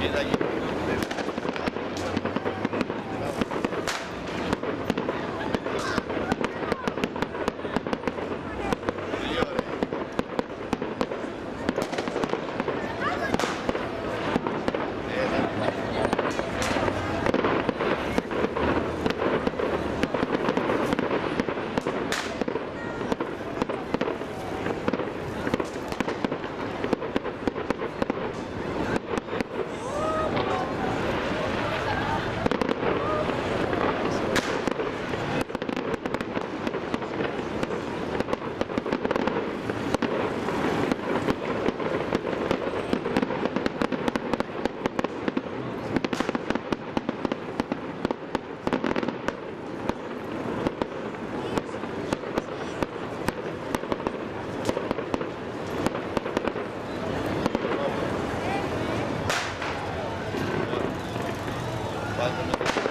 Beleza aí. Malzeme